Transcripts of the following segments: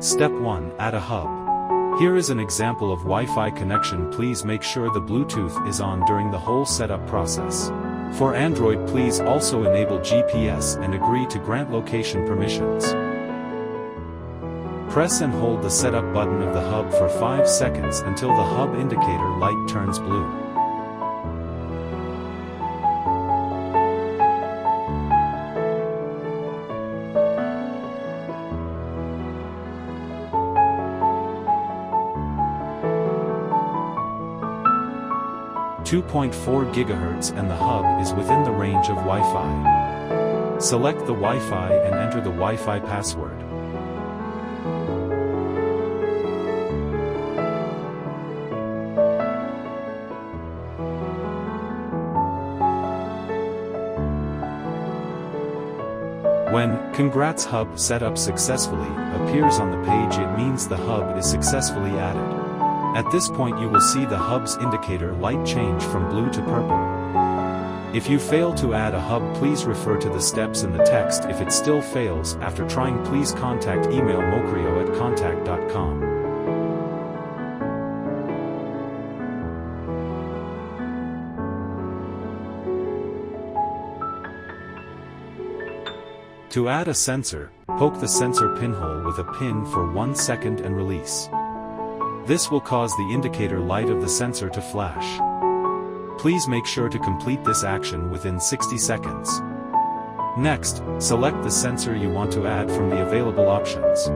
Step 1. Add a hub. Here is an example of Wi-Fi connection please make sure the Bluetooth is on during the whole setup process. For Android please also enable GPS and agree to grant location permissions. Press and hold the setup button of the hub for 5 seconds until the hub indicator light turns blue. Two point four GHz and the hub is within the range of Wi-Fi. Select the Wi-Fi and enter the Wi-Fi password. When Congrats Hub set up successfully appears on the page it means the hub is successfully added. At this point you will see the hub's indicator light change from blue to purple. If you fail to add a hub please refer to the steps in the text if it still fails after trying please contact email MOCREO at contact.com. To add a sensor, poke the sensor pinhole with a pin for 1 second and release. This will cause the indicator light of the sensor to flash. Please make sure to complete this action within 60 seconds. Next, select the sensor you want to add from the available options.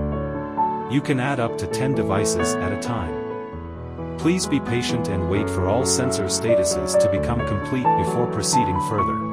You can add up to 10 devices at a time. Please be patient and wait for all sensor statuses to become complete before proceeding further.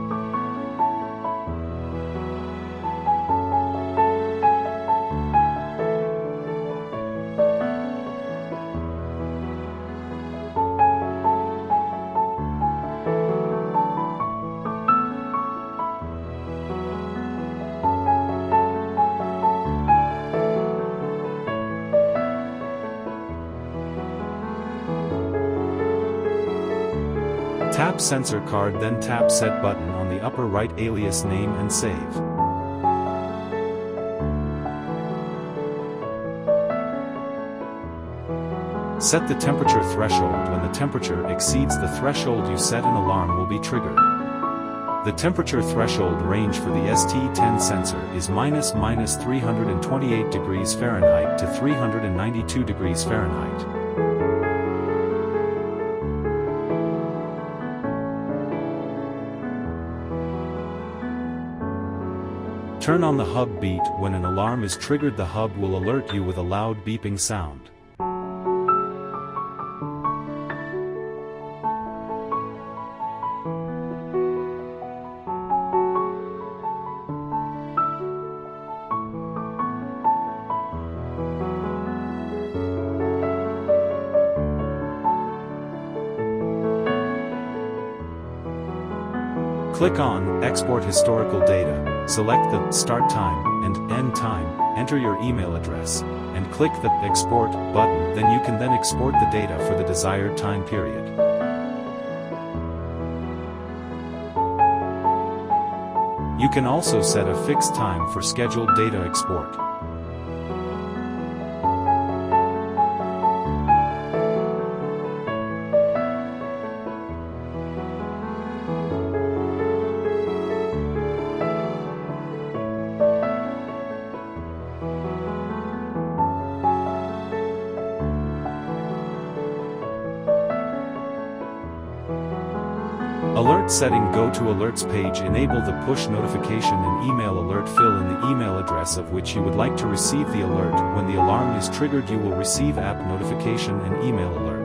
Tap sensor card then tap set button on the upper right alias name and save. Set the temperature threshold when the temperature exceeds the threshold you set an alarm will be triggered. The temperature threshold range for the ST10 sensor is minus minus 328 degrees Fahrenheit to 392 degrees Fahrenheit. Turn on the hub beat when an alarm is triggered the hub will alert you with a loud beeping sound. Click on Export Historical Data, select the Start Time and End Time, enter your email address, and click the Export button then you can then export the data for the desired time period. You can also set a fixed time for scheduled data export. Alert setting Go to Alerts page Enable the push notification and email alert Fill in the email address of which you would like to receive the alert When the alarm is triggered you will receive app notification and email alert.